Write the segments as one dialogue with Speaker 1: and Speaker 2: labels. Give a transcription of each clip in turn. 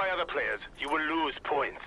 Speaker 1: by other players, you will lose points.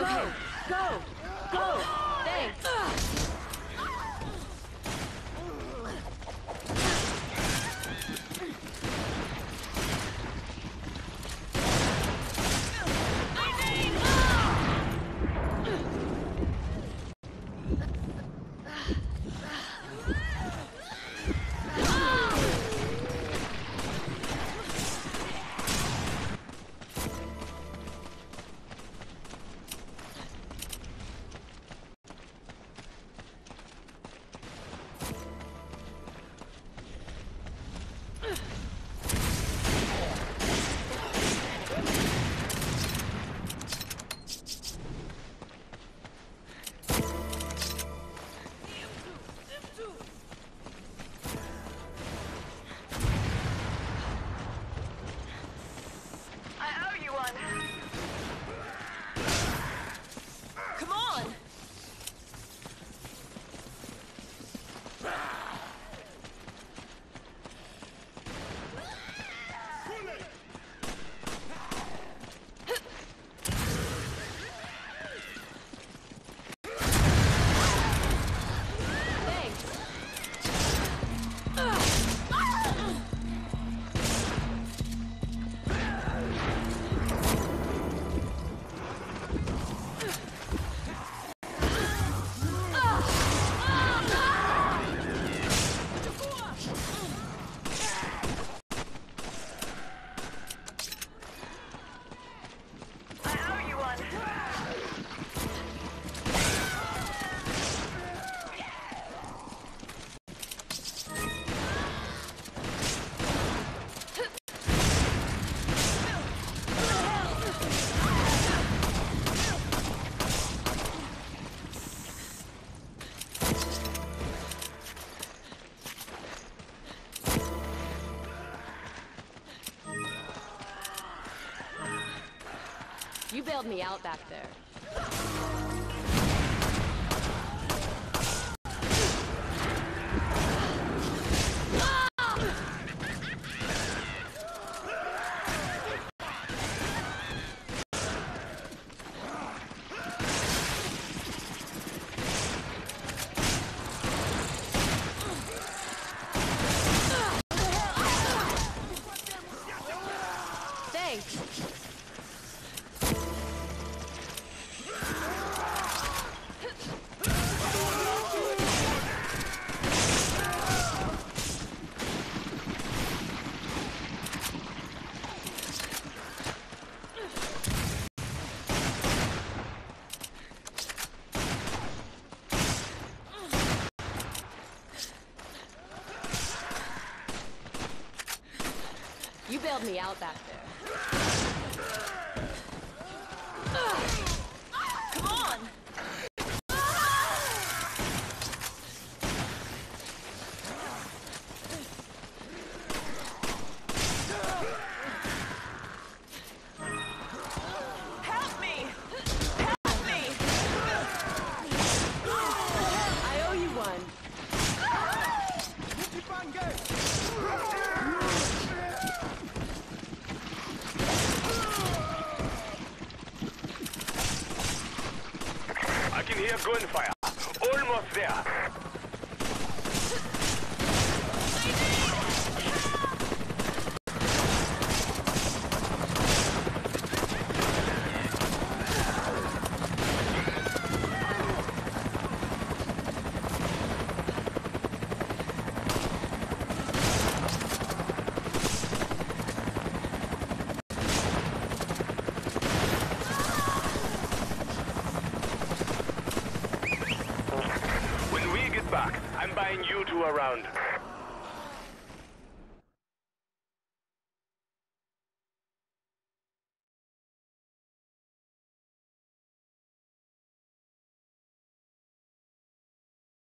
Speaker 1: Go! Go! You bailed me out back there. Bailed me out back
Speaker 2: hear gunfire. Almost there. Back, I'm buying you two around.